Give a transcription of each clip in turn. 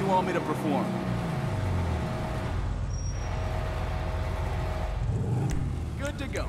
you want me to perform? Good to go.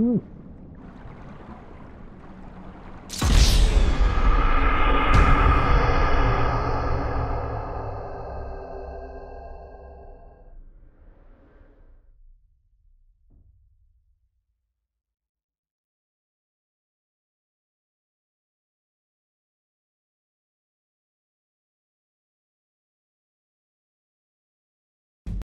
Mm.